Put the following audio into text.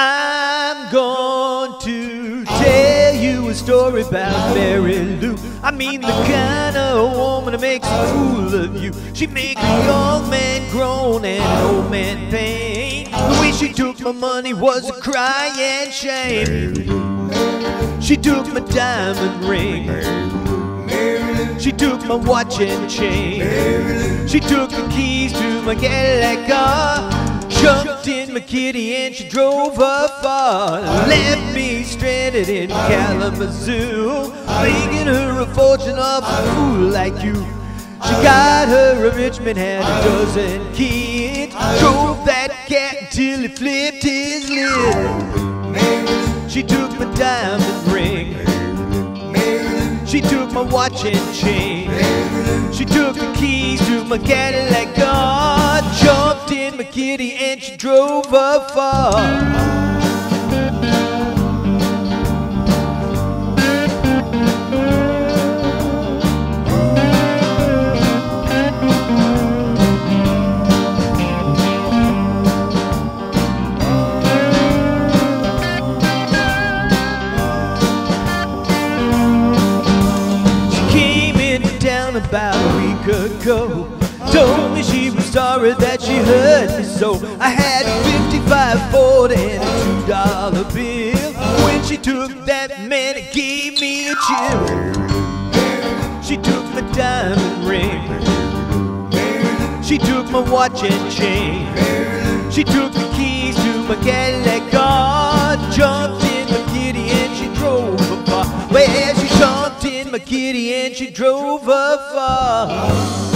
I'm going to tell you a story about Mary Lou. I mean the kind of woman that makes a fool of you. She make a young man groan and an old man pain. The way she took my money was a crying shame. She took my diamond ring. She took my watch and chain. She took the keys to my Cadillac car. Jumped in my kitty and she drove her far. Left me stranded in Kalamazoo. Making her a fortune off a fool like you. She got her a Richmond, had a dozen kids. Drove that cat till he flipped his lid. She took my diamond ring. She took my watch and chain. She took the keys to my Cadillac in my kitty and she drove her far. About a week ago. Told me she sorry that she hurt me so. I had a 55 Ford and a two dollar bill. When she took that man, it gave me a chill. She took my diamond ring. She took my watch and chain. She took the keys to my Cadillac car. Jumped in my kitty and she drove her far. Well, she jumped in my kitty and she drove her far.